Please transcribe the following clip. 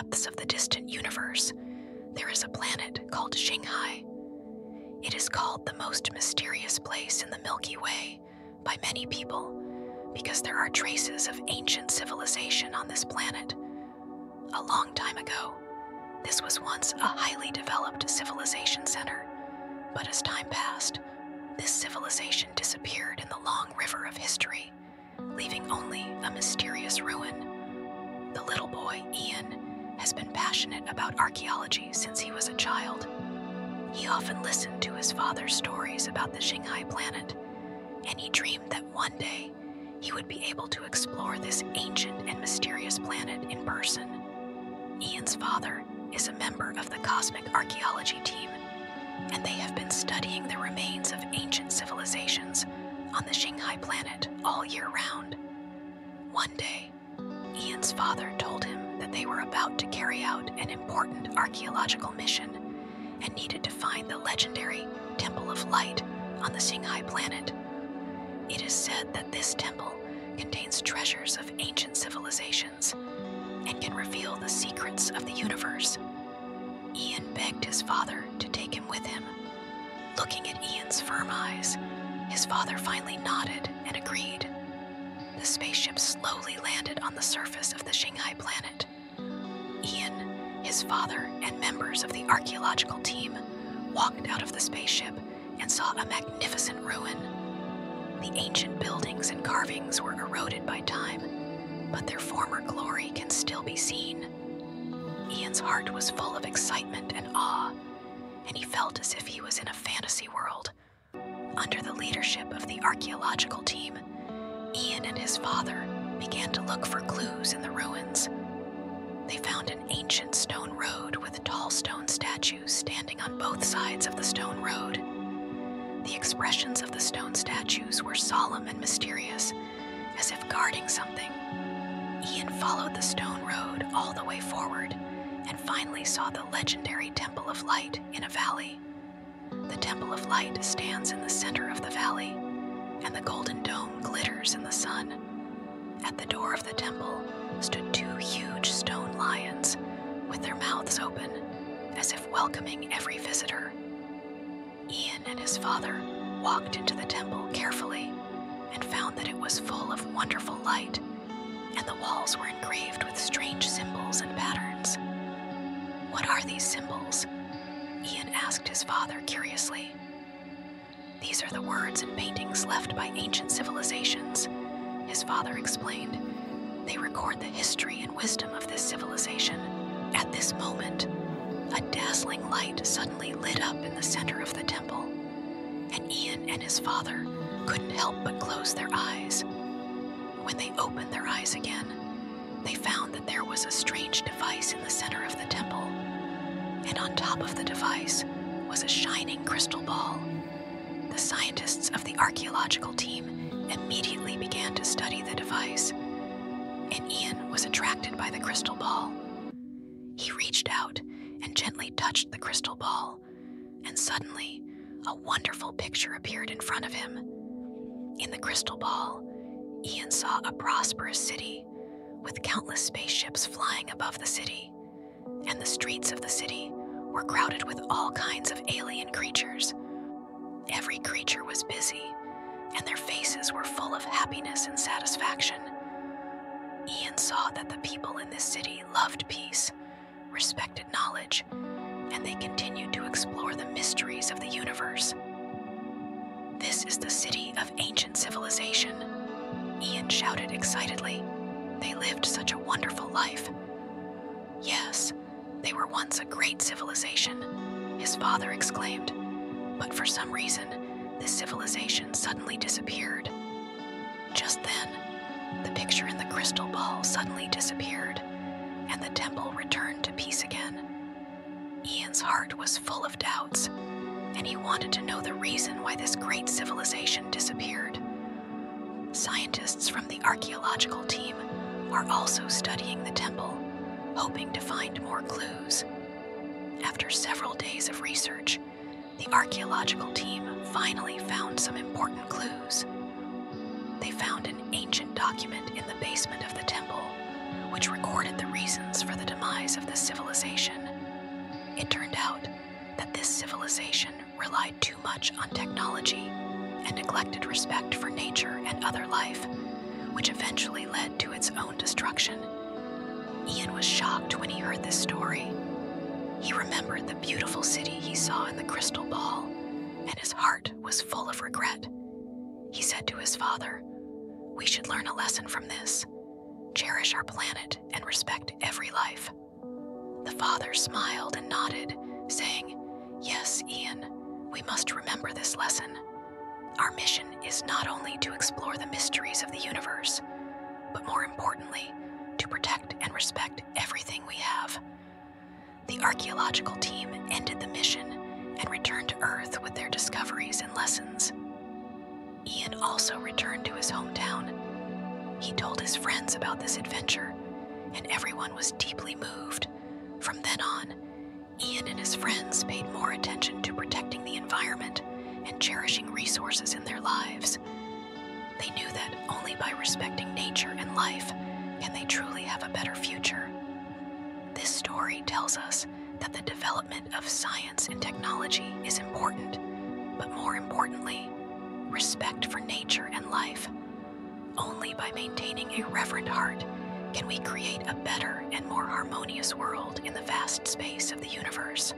depths of the distant universe, there is a planet called Xinghai. It is called the most mysterious place in the Milky Way by many people because there are traces of ancient civilization on this planet. A long time ago, this was once a highly developed civilization center, but as time passed, this civilization disappeared in the long river of history, leaving only a mysterious ruin. The little boy, Ian, has been passionate about archaeology since he was a child. He often listened to his father's stories about the Xinghai planet, and he dreamed that one day he would be able to explore this ancient and mysterious planet in person. Ian's father is a member of the Cosmic Archaeology team, and they have been studying the remains of ancient civilizations on the Xinghai planet all year round. One day, Ian's father told him that they were about to carry out an important archaeological mission and needed to find the legendary Temple of Light on the Xinghai planet. It is said that this temple contains treasures of ancient civilizations and can reveal the secrets of the universe. Ian begged his father to take him with him. Looking at Ian's firm eyes, his father finally nodded and agreed. The spaceship slowly landed father, and members of the archaeological team walked out of the spaceship and saw a magnificent ruin. The ancient buildings and carvings were eroded by time, but their former glory can still be seen. Ian's heart was full of excitement and awe, and he felt as if he was in a fantasy world. Under the leadership of the archaeological team, Ian and his father began to look for clues in the ruins. An ancient stone road with tall stone statues standing on both sides of the stone road. The expressions of the stone statues were solemn and mysterious, as if guarding something. Ian followed the stone road all the way forward and finally saw the legendary Temple of Light in a valley. The Temple of Light stands in the center of the valley, and the golden dome glitters in the sun. At the door of the temple stood two huge stone lions with their mouths open, as if welcoming every visitor. Ian and his father walked into the temple carefully and found that it was full of wonderful light, and the walls were engraved with strange symbols and patterns. What are these symbols? Ian asked his father curiously. These are the words and paintings left by ancient civilizations, his father explained. They record the history and wisdom of this civilization. At this moment, a dazzling light suddenly lit up in the center of the temple, and Ian and his father couldn't help but close their eyes. When they opened their eyes again, they found that there was a strange device in the center of the temple, and on top of the device was a shining crystal ball. The scientists of the archaeological team immediately began to study the device, by the crystal ball. He reached out and gently touched the crystal ball, and suddenly a wonderful picture appeared in front of him. In the crystal ball, Ian saw a prosperous city with countless spaceships flying above the city, and the streets of the city were crowded with all kinds of alien creatures. Every creature was busy, and their faces were full of happiness and satisfaction. Saw that the people in this city loved peace, respected knowledge, and they continued to explore the mysteries of the universe. This is the city of ancient civilization, Ian shouted excitedly. They lived such a wonderful life. Yes, they were once a great civilization, his father exclaimed. But for some reason, this civilization suddenly disappeared. Just then, the picture in the crystal ball suddenly disappeared, and the temple returned to peace again. Ian's heart was full of doubts, and he wanted to know the reason why this great civilization disappeared. Scientists from the archaeological team are also studying the temple, hoping to find more clues. After several days of research, the archaeological team finally found some important clues. They found an ancient document in the basement of the temple which recorded the reasons for the demise of this civilization. It turned out that this civilization relied too much on technology and neglected respect for nature and other life, which eventually led to its own destruction. Ian was shocked when he heard this story. He remembered the beautiful city he saw in the crystal ball, and his heart was full of regret. He said to his father, We should learn a lesson from this cherish our planet and respect every life. The father smiled and nodded, saying, Yes, Ian, we must remember this lesson. Our mission is not only to explore the mysteries of the universe, but more importantly, to protect and respect everything we have. The archaeological team ended the mission and returned to Earth with their discoveries and lessons. Ian also returned to his hometown. He told his friends about this adventure, and everyone was deeply moved. From then on, Ian and his friends paid more attention to protecting the environment and cherishing resources in their lives. They knew that only by respecting nature and life can they truly have a better future. This story tells us that the development of science and technology is important, but more importantly, respect for nature and life. Only by maintaining a reverent heart can we create a better and more harmonious world in the vast space of the universe.